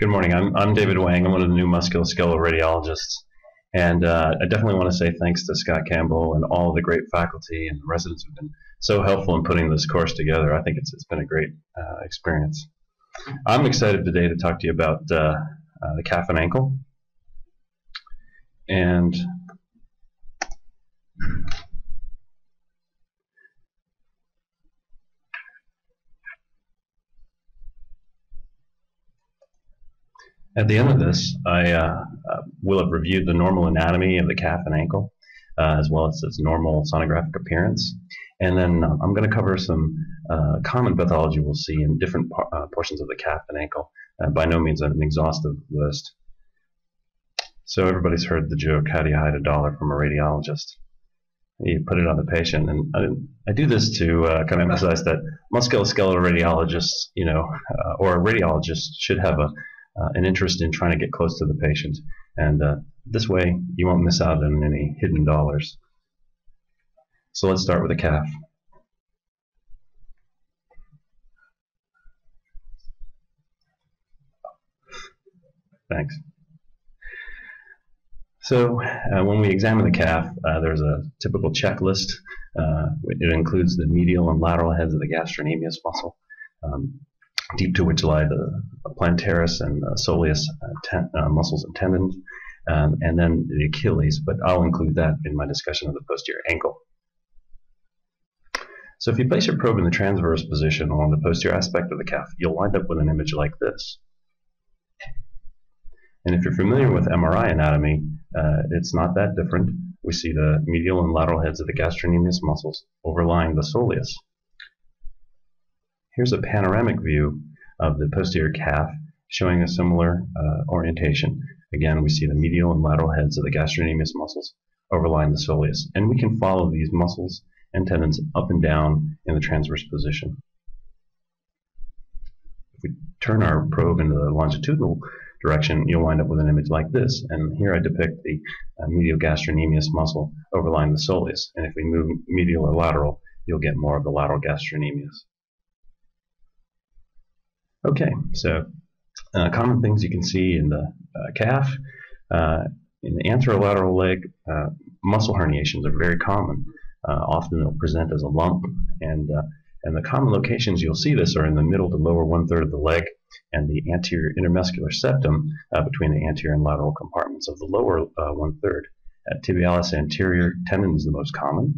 Good morning. I'm, I'm David Wang. I'm one of the new musculoskeletal radiologists. And uh, I definitely want to say thanks to Scott Campbell and all the great faculty and residents who've been so helpful in putting this course together. I think it's, it's been a great uh, experience. I'm excited today to talk to you about uh, uh the calf and ankle. And At the end of this, I uh, uh, will have reviewed the normal anatomy of the calf and ankle, uh, as well as its normal sonographic appearance. And then uh, I'm going to cover some uh, common pathology we'll see in different par uh, portions of the calf and ankle. by no means an exhaustive list. So everybody's heard the joke, how do you hide a dollar from a radiologist? You put it on the patient. And I, I do this to kind of emphasize that musculoskeletal radiologists, you know, or a radiologist should have a uh, an interest in trying to get close to the patient. And uh, this way, you won't miss out on any hidden dollars. So let's start with a calf. Thanks. So uh, when we examine the calf, uh, there's a typical checklist. Uh, it includes the medial and lateral heads of the gastrocnemius muscle. Um, deep to which lie the plantaris and soleus uh, ten, uh, muscles and tendons, um, and then the Achilles, but I'll include that in my discussion of the posterior ankle. So if you place your probe in the transverse position along the posterior aspect of the calf, you'll wind up with an image like this. And if you're familiar with MRI anatomy, uh, it's not that different. We see the medial and lateral heads of the gastrocnemius muscles overlying the soleus. Here's a panoramic view of the posterior calf showing a similar uh, orientation. Again, we see the medial and lateral heads of the gastrocnemius muscles overlying the soleus. And we can follow these muscles and tendons up and down in the transverse position. If we turn our probe into the longitudinal direction, you'll wind up with an image like this. And here I depict the uh, medial gastrocnemius muscle overlying the soleus. And if we move medial or lateral, you'll get more of the lateral gastrocnemius. Okay, so uh, common things you can see in the uh, calf. Uh, in the anterolateral leg, uh, muscle herniations are very common. Uh, often they'll present as a lump, and uh, and the common locations you'll see this are in the middle to lower one third of the leg and the anterior intermuscular septum between the anterior and lateral compartments of the lower one third. tibialis anterior tendon is the most common,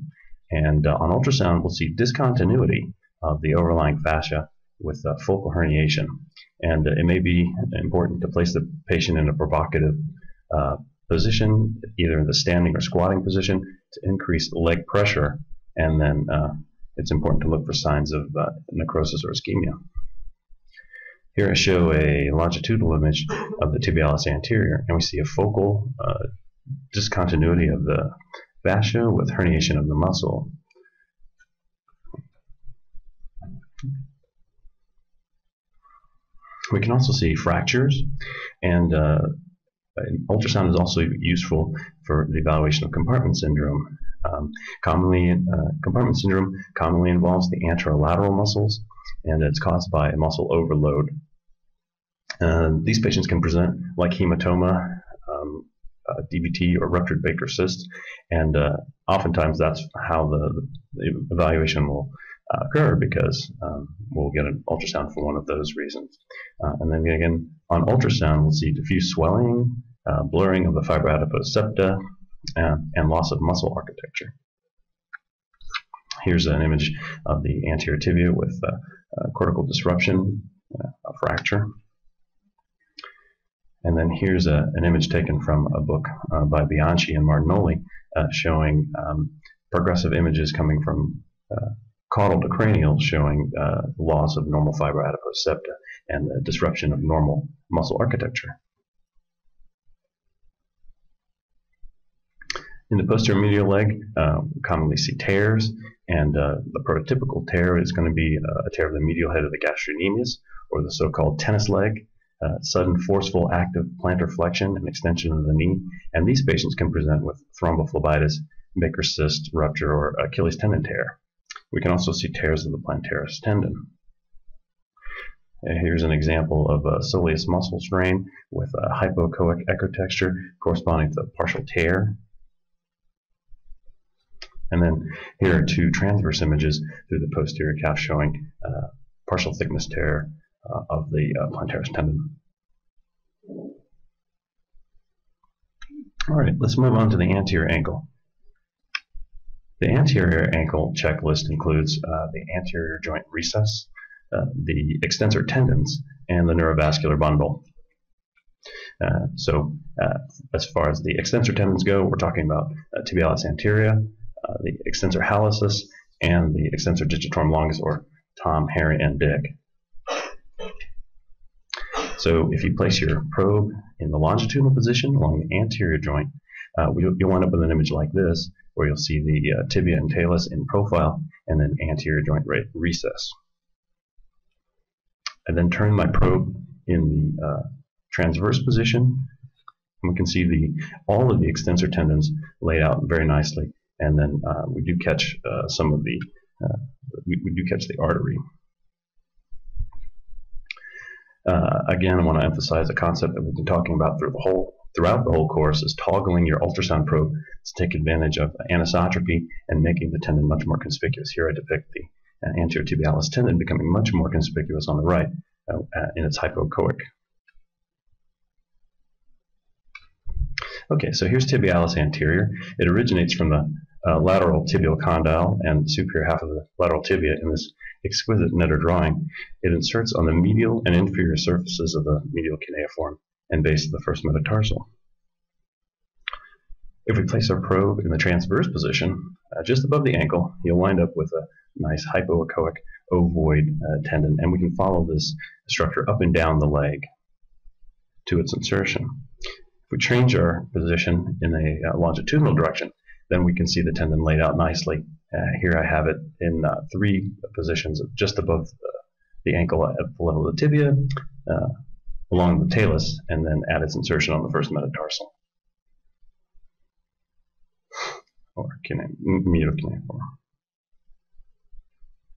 and on ultrasound we'll see discontinuity of the overlying fascia with uh, focal herniation. And it may be important to place the patient in a provocative uh, position, either in the standing or squatting position, to increase leg pressure. And then uh, it's important to look for signs of uh, necrosis or ischemia. Here I show a longitudinal image of the tibialis anterior, and we see a focal discontinuity of the fascia with herniation of the muscle. We can also see fractures, and uh, ultrasound is also useful for the evaluation of compartment syndrome. Um, commonly, uh, compartment syndrome commonly involves the anterolateral muscles, and it's caused by a muscle overload. Uh, these patients can present like hematoma, um, uh, DVT, or ruptured Baker cyst, and uh, oftentimes that's how the, the evaluation will uh, occur because um, we'll get an ultrasound for one of those reasons. Uh, and then again, on ultrasound, we'll see diffuse swelling, uh, blurring of the fibroadipose septa, uh, and loss of muscle architecture. Here's an image of the anterior tibia with uh, uh, cortical disruption, a fracture. And then here's a, an image taken from a book by Bianchi and Martinoli showing um, progressive images coming from caudal to cranial showing uh, loss of normal fibroadipose septa and the disruption of normal muscle architecture. In the posterior medial leg, uh, we commonly see tears, and uh, the prototypical tear is going to be uh, a tear of the medial head of the gastrocnemius, or the so-called tennis leg, uh, sudden forceful active plantar flexion and extension of the knee, and these patients can present with thrombophlebitis, Baker cyst, rupture, or Achilles tendon tear. We can also see tears of the plantaris tendon. Here's an example of a soleus muscle strain with a hypoechoic echotexture corresponding to a partial tear. And then here are two transverse images through the posterior calf showing uh, partial thickness tear uh, of the uh, plantaris tendon. All right, let's move on to the anterior ankle. The anterior ankle checklist includes uh, the anterior joint recess, uh, the extensor tendons, and the neurovascular bundle. Uh, so uh, as far as the extensor tendons go, we're talking about uh, tibialis anterior, uh, the extensor hallucis, and the extensor digitorum longus, or Tom, Harry, and Dick. So if you place your probe in the longitudinal position along the anterior joint, uh, you'll wind up with an image like this, where you'll see the uh, tibia and talus in profile, and then anterior joint recess. I then turn my probe in the uh, transverse position, and we can see the all of the extensor tendons laid out very nicely, and then uh, we do catch uh, some of the uh, we, we do catch the artery. Uh, again, I want to emphasize a concept that we've been talking about through the whole, throughout the whole course is toggling your ultrasound probe to take advantage of anisotropy and making the tendon much more conspicuous. Here I depict the uh, anterior tibialis tendon becoming much more conspicuous on the right uh, uh in its hypoechoic. Okay, so here's tibialis anterior. It originates from the uh, lateral tibial condyle and superior half of the lateral tibia in this exquisite Netter drawing. It inserts on the medial and inferior surfaces of the medial cuneiform and base of the first metatarsal. If we place our probe in the transverse position, uh, just above the ankle, you'll wind up with a nice hypoechoic ovoid uh, tendon, and we can follow this structure up and down the leg to its insertion. If we change our position in a uh, longitudinal direction, then we can see the tendon laid out nicely. Uh, here I have it in uh, three positions just above the ankle at the level of the tibia, uh, along the talus, and then at its insertion on the first metatarsal. Or.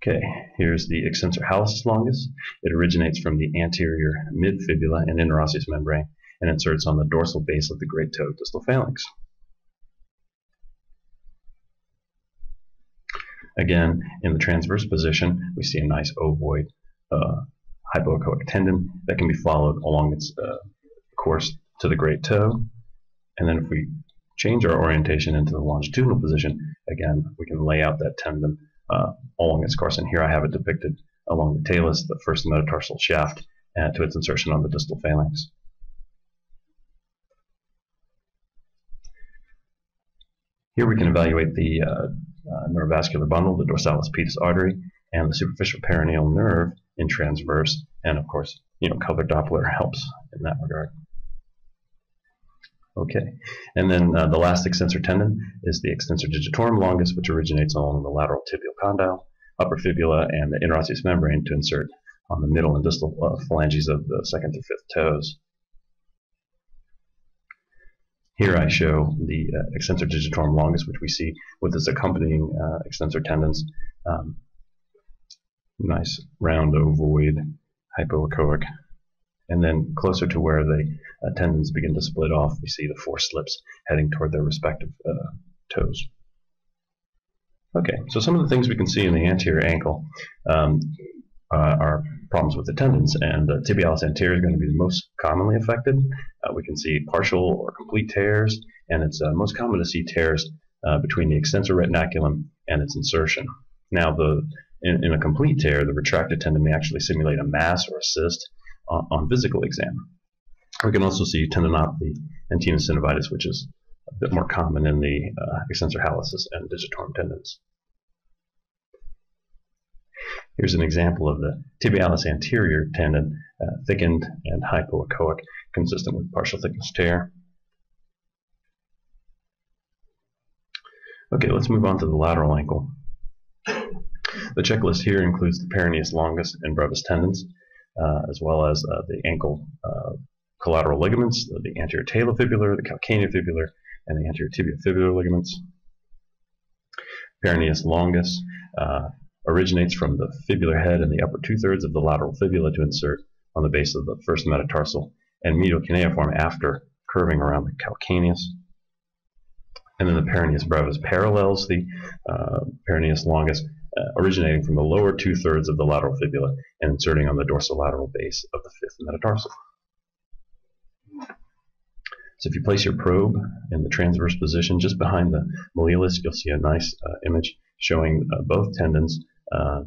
Okay, here's the extensor hallucis longus. It originates from the anterior midfibula and interosseous membrane and inserts on the dorsal base of the great toe distal phalanx. Again, in the transverse position, we see a nice ovoid uh, hypoechoic tendon that can be followed along its uh, course to the great toe. And then if we change our orientation into the longitudinal position, again, we can lay out that tendon uh, along its course. And here I have it depicted along the talus, the first metatarsal shaft, uh, to its insertion on the distal phalanx. Here we can evaluate the uh, uh, neurovascular bundle, the dorsalis pedis artery, and the superficial peroneal nerve in transverse. And of course, you know, color Doppler helps in that regard. Okay, and then uh, the last extensor tendon is the extensor digitorum longus, which originates along the lateral tibial condyle, upper fibula, and the interosseous membrane to insert on the middle and distal uh, phalanges of the second to fifth toes. Here I show the uh, extensor digitorum longus, which we see with its accompanying uh, extensor tendons. Um, nice round ovoid, hypoechoic. And then closer to where the uh, tendons begin to split off, we see the four slips heading toward their respective uh, toes. Okay, so some of the things we can see in the anterior ankle um, uh, are problems with the tendons, and the tibialis anterior is going to be the most commonly affected. Uh, we can see partial or complete tears, and it's uh, most common to see tears uh, between the extensor retinaculum and its insertion. Now, the in, in, a complete tear, the retracted tendon may actually simulate a mass or a cyst on, on physical exam. We can also see tendinopathy and tenosynovitis, which is a bit more common in the uh, extensor hallucis and digitorum tendons. Here's an example of the tibialis anterior tendon, uh, thickened and hypoechoic, consistent with partial thickness tear. Okay, let's move on to the lateral ankle. The checklist here includes the peroneus longus and brevis tendons, uh, as well as uh, the ankle uh, collateral ligaments, the anterior talofibular, the calcaneofibular, and the anterior tibiofibular ligaments. Peroneus longus, uh, originates from the fibular head and the upper two-thirds of the lateral fibula to insert on the base of the first metatarsal and medial cuneiform after curving around the calcaneus. And then the peroneus brevis parallels the uh, peroneus longus, uh, originating from the lower two-thirds of the lateral fibula and inserting on the dorsolateral base of the fifth metatarsal. So if you place your probe in the transverse position just behind the malleolus, you'll see a nice uh, image showing uh, both tendons uh,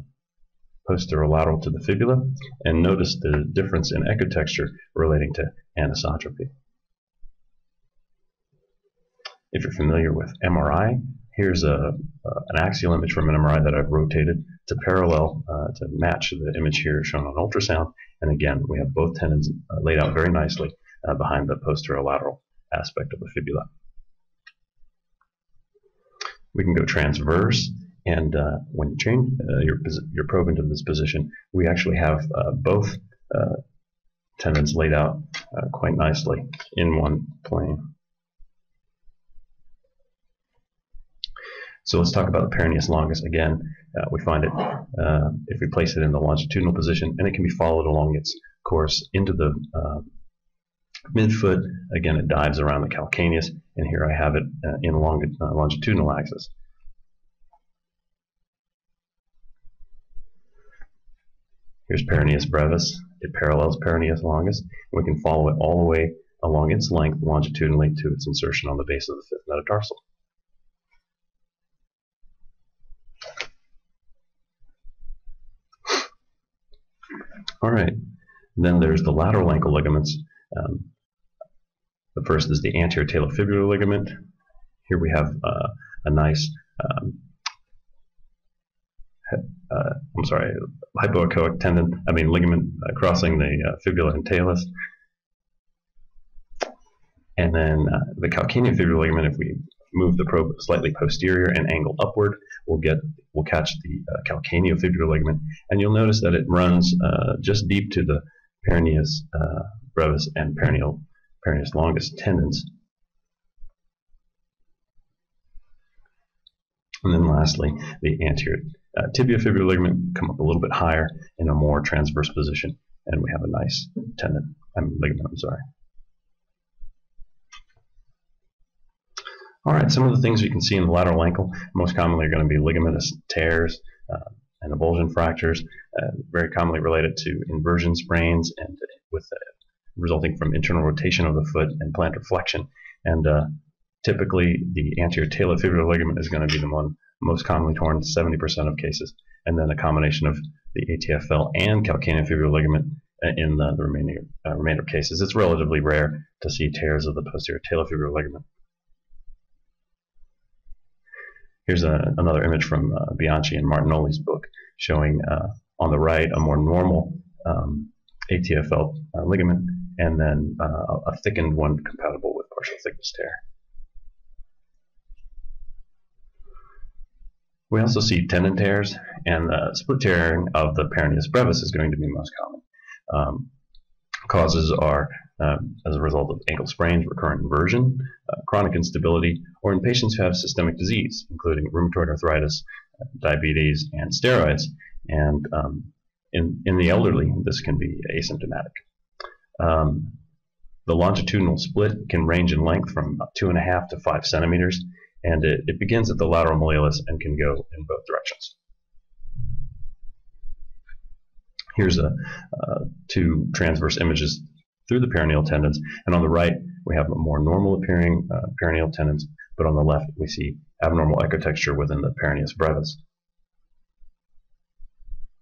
posterolateral to the fibula, and notice the difference in echotexture relating to anisotropy. If you're familiar with MRI, here's a, uh, an axial image from an MRI that I've rotated to parallel, uh, to match the image here shown on ultrasound. And again, we have both tendons uh, laid out very nicely uh, behind the posterolateral aspect of the fibula. We can go transverse, and uh, when you change uh, your, your probe into this position, we actually have both tendons laid out quite nicely in one plane. So let's talk about the peroneus longus again. Uh, we find it if we place it in the longitudinal position, and it can be followed along its course into the midfoot. Again, it dives around the calcaneus, and here I have it uh, in long, uh, longitudinal axis. Here's peroneus brevis. It parallels peroneus longus. We can follow it all the way along its length longitudinally to its insertion on the base of the fifth metatarsal. All right. Then there's the lateral ankle ligaments. Um, the first is the anterior talofibular ligament. Here we have uh, a nice, um, uh, I'm sorry, hypoechoic tendon, I mean ligament uh, crossing the uh, fibula and talus. And then uh, the calcaneofibular ligament, if we move the probe slightly posterior and angle upward, we'll get we'll catch the uh, calcaneofibular ligament, and you'll notice that it runs uh, just deep to the peroneus uh, brevis and peroneal peroneus longus tendons. And then lastly, the anterior uh, tibiofibular ligament come up a little bit higher in a more transverse position, and we have a nice tendon, I mean ligament, I'm sorry. All right, some of the things you can see in the lateral ankle most commonly are going to be ligamentous tears uh, and avulsion fractures, uh, very commonly related to inversion sprains and with resulting from internal rotation of the foot and plantar flexion. And uh, typically, the anterior talofibular ligament is going to be the one most commonly torn, 70% of cases, and then a combination of the ATFL and calcaneofibular ligament uh, in the, the remaining, uh, remainder of cases. It's relatively rare to see tears of the posterior talofibular ligament. Here's a, another image from uh, Bianchi and Martinoli's book showing uh, on the right a more normal um, ATFL uh, ligament and then uh, a thickened one compatible with partial thickness tear. We also see tendon tears, and the split tearing of the peroneus brevis is going to be most common. Um, causes are um, as a result of ankle sprains, recurrent inversion, uh, chronic instability, or in patients who have systemic disease, including rheumatoid arthritis, uh, diabetes, and steroids. And um, in, in the elderly, this can be asymptomatic. Um, the longitudinal split can range in length from about two and a half to five centimeters, and it, it begins at the lateral malleolus and can go in both directions. Here's a, uh, two transverse images through the peroneal tendons, and on the right we have a more normal appearing uh, peroneal tendons, but on the left we see abnormal echotexture within the peroneus brevis.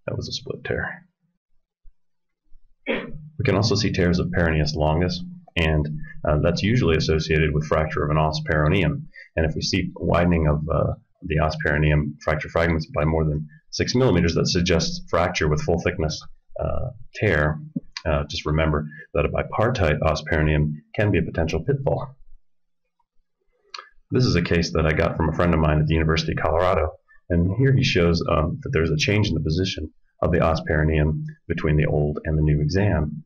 That was a split tear. We can also see tears of peroneus longus, and uh, that's usually associated with fracture of an os peroneum. And if we see widening of uh, the os peroneum fracture fragments by more than six millimeters, that suggests fracture with full thickness uh, tear. Uh, just remember that a bipartite os peroneum can be a potential pitfall. This is a case that I got from a friend of mine at the University of Colorado, and here he shows um, that there's a change in the position of the os peroneum between the old and the new exam.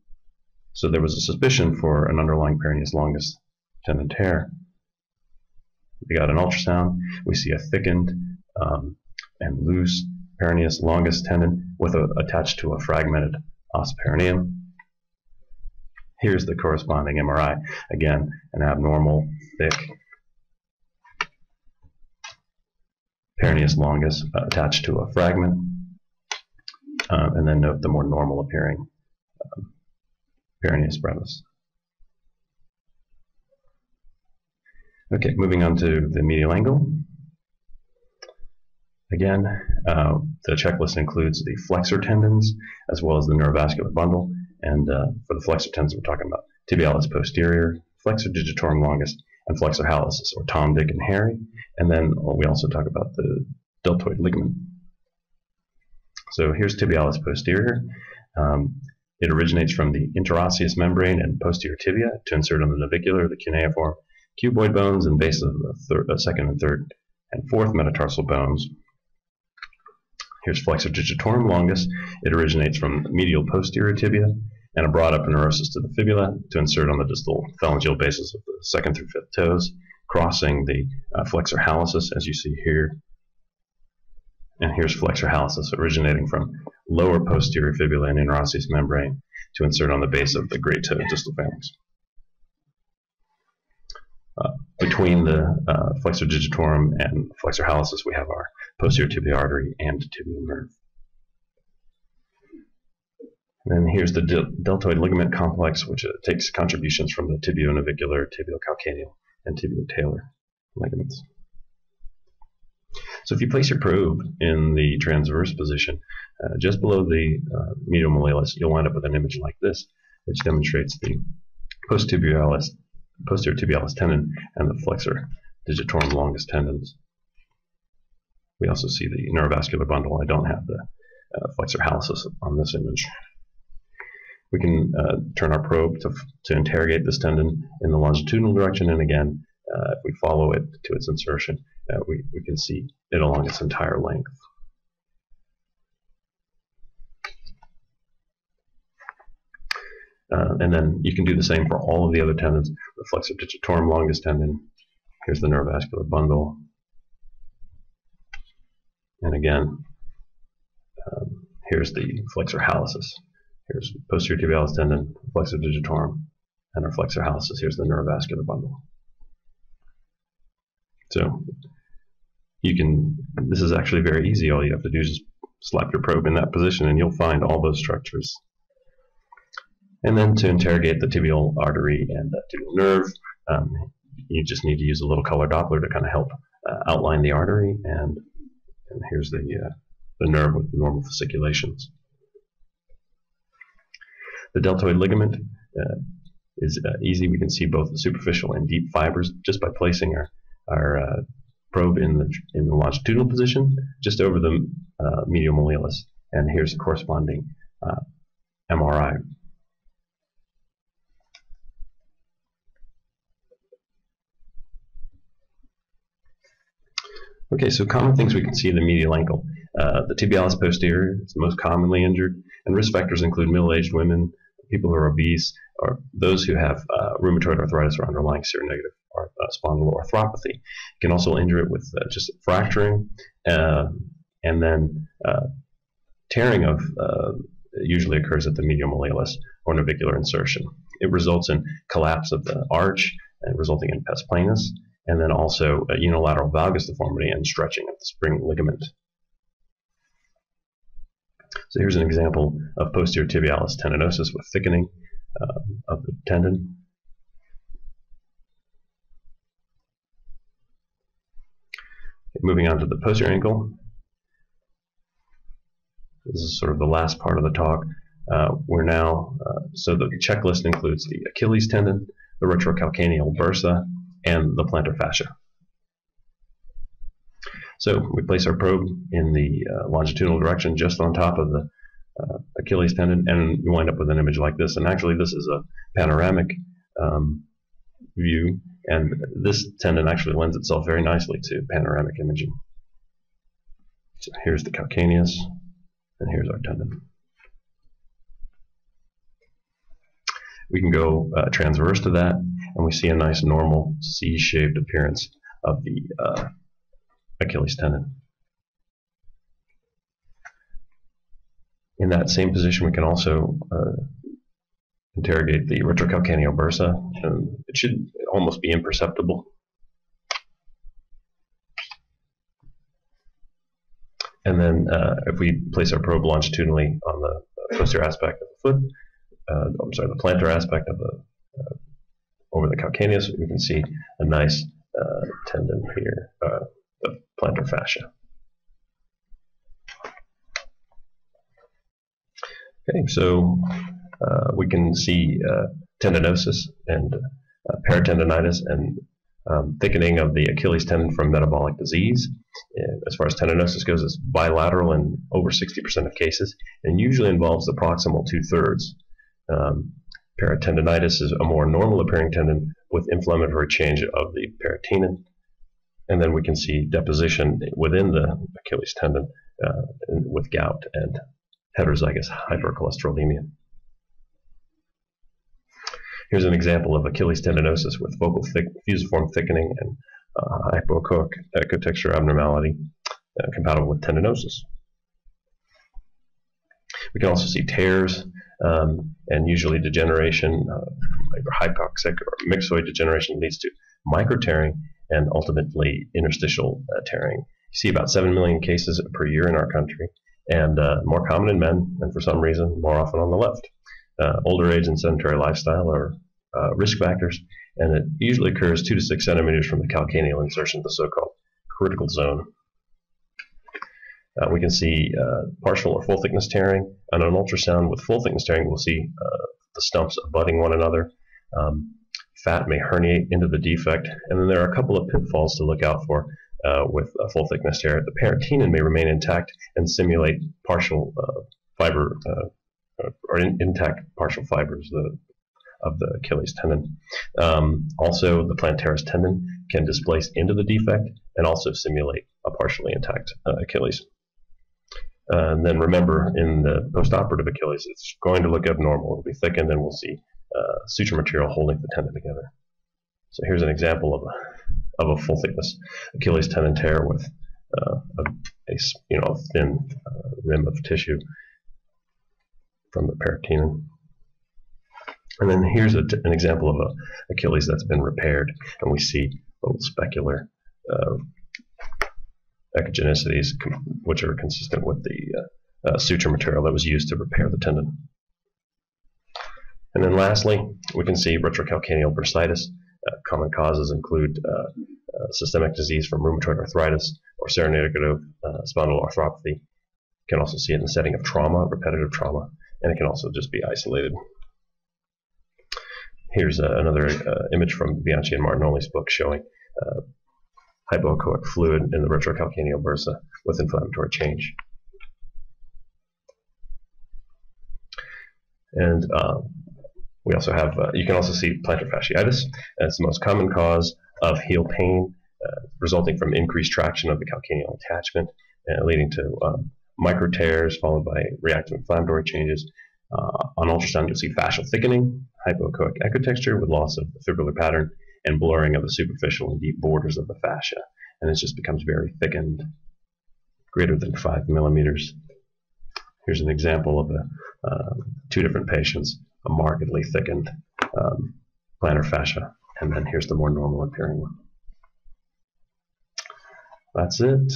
So there was a suspicion for an underlying peroneus longus tendon tear. We got an ultrasound. We see a thickened um, and loose peroneus longus tendon with a, attached to a fragmented os peroneum. Here's the corresponding MRI. Again, an abnormal, thick peroneus longus uh, attached to a fragment. Uh, and then note the more normal appearing um, peroneus brevis. Okay, moving on to the medial angle. Again, uh, the checklist includes the flexor tendons as well as the neurovascular bundle. And uh, for the flexor tendons, we're talking about tibialis posterior, flexor digitorum longus, and flexor hallucis, or Tom, Dick, and Harry. And then we also talk about the deltoid ligament. So here's tibialis posterior. Um, it originates from the interosseous membrane and posterior tibia to insert on the navicular, the cuneiform, cuboid bones, and base of the third, uh, second and third and fourth metatarsal bones. Here's flexor digitorum longus. It originates from medial posterior tibia and a broad aponeurosis to the fibula to insert on the distal phalangeal bases of the second through fifth toes, crossing the uh, flexor hallucis as you see here. And here's flexor hallucis originating from lower posterior fibula and interosseous membrane to insert on the base of the great toe distal phalanx. Uh, between the uh, flexor digitorum and flexor hallucis, we have our posterior tibial artery and tibial nerve. And then here's the deltoid ligament complex, which uh, takes contributions from the tibionavicular, tibial-calcaneal, and tibio-talar ligaments. So if you place your probe in the transverse position, uh, just below the uh, medial malleolus, you'll wind up with an image like this, which demonstrates the posttibialis, posterior tibialis tendon and the flexor digitorum longus tendons. We also see the neurovascular bundle. I don't have the uh, flexor hallucis on this image. We can uh, turn our probe to, to interrogate this tendon in the longitudinal direction, and again, uh, if we follow it to its insertion, uh, we, we can see it along its entire length. Uh, and then you can do the same for all of the other tendons. The flexor digitorum longus tendon. Here's the neurovascular bundle. And again, um, here's the flexor hallucis. Here's posterior tibialis tendon, flexor digitorum, and our flexor hallucis. Here's the neurovascular bundle. So you can, this is actually very easy. All you have to do is just slap your probe in that position and you'll find all those structures. And then to interrogate the tibial artery and the tibial nerve, um, you just need to use a little color Doppler to kind of help uh, outline the artery and and here's the, uh, the nerve with normal fasciculations. The deltoid ligament uh, is uh, easy. We can see both the superficial and deep fibers just by placing our, our uh, probe in the, in the longitudinal position just over the uh, medial malleolus. And here's the corresponding MRI Okay, so common things we can see in the medial ankle. Uh, the tibialis posterior is most commonly injured, and risk factors include middle-aged women, people who are obese, or those who have uh, rheumatoid arthritis or underlying seronegative or, uh, spondyloarthropathy. You can also injure it with uh, just fracturing, uh, and then uh, tearing of usually occurs at the medial malleolus or navicular insertion. It results in collapse of the arch, and resulting in pes planus and then also a unilateral valgus deformity and stretching of the spring ligament. So here's an example of posterior tibialis tendinosis with thickening uh, of the tendon. moving on to the posterior ankle. This is sort of the last part of the talk. Uh, we're now, uh, so the checklist includes the Achilles tendon, the retrocalcaneal bursa, and the plantar fascia. So we place our probe in the uh, longitudinal direction just on top of the uh, Achilles tendon, and you wind up with an image like this. And actually, this is a panoramic um, view, and this tendon actually lends itself very nicely to panoramic imaging. So here's the calcaneus, and here's our tendon. We can go uh, transverse to that, and we see a nice normal C-shaped appearance of the uh, Achilles tendon. in that same position, we can also uh, interrogate the retrocalcaneal bursa, and it should almost be imperceptible. And then uh, if we place our probe longitudinally on the posterior aspect of the foot, uh, I'm sorry, the plantar aspect of the uh, over the calcaneus, we can see a nice uh, tendon here, uh, the plantar fascia. Okay, so uh, we can see uh, tendinosis and uh, peritendinitis and um, thickening of the Achilles tendon from metabolic disease. As far as tendinosis goes, it's bilateral in over 60% of cases and usually involves the proximal two thirds. Um, peritendinitis is a more normal appearing tendon with inflammatory change of the paratenon. And then we can see deposition within the Achilles tendon uh, with gout and heterozygous hypercholesterolemia. Here's an example of Achilles tendinosis with focal thick, fusiform thickening and uh, hypoechoic echotexture abnormality uh, compatible with tendinosis. We can also see tears um, and usually degeneration, uh, hypoxic or myxoid degeneration leads to microtearing and ultimately interstitial uh, tearing. You see about 7 million cases per year in our country and uh, more common in men, and for some reason, more often on the left. Uh, older age and sedentary lifestyle are uh, risk factors, and it usually occurs two to six centimeters from the calcaneal insertion, the so-called critical zone. Uh, we can see uh, partial or full thickness tearing. And On an ultrasound with full thickness tearing, we'll see uh, the stumps abutting one another. Um, fat may herniate into the defect, and then there are a couple of pitfalls to look out for uh, with a full thickness tear. The paratenon may remain intact and simulate partial uh, fiber uh, or in, intact partial fibers the, of the Achilles tendon. Um, also, the plantaris tendon can displace into the defect and also simulate a partially intact uh, Achilles. And then remember, in the postoperative Achilles, it's going to look abnormal. It'll be thickened, and we'll see uh, suture material holding the tendon together. So here's an example of a of a full thickness Achilles tendon tear with uh, a, a, you know thin uh, rim of tissue from the paratenon. And then here's an example of a Achilles that's been repaired, and we see a little specular uh, echogenicities, which are consistent with the uh, uh, suture material that was used to repair the tendon. And then lastly, we can see retrocalcaneal bursitis, uh, common causes include uh, uh, systemic disease from rheumatoid arthritis or seronegative spondyloarthropathy. You can also see it in the setting of trauma, repetitive trauma, and it can also just be isolated. Here's another image from Bianchi and Martinoli's book showing hypoechoic fluid in the retrocalcaneal bursa with inflammatory change. And uh, we also have, uh, you can also see plantar fasciitis. It's the most common cause of heel pain uh, resulting from increased traction of the calcaneal attachment, uh, leading to um, micro tears followed by reactive inflammatory changes. Uh, on ultrasound, you'll see fascial thickening, hypoechoic echotexture with loss of the fibrillar pattern, and blurring of the superficial and deep borders of the fascia. And it just becomes very thickened, greater than five millimeters. Here's an example of a, uh, two different patients a markedly thickened um, plantar fascia. And then here's the more normal appearing one. That's it.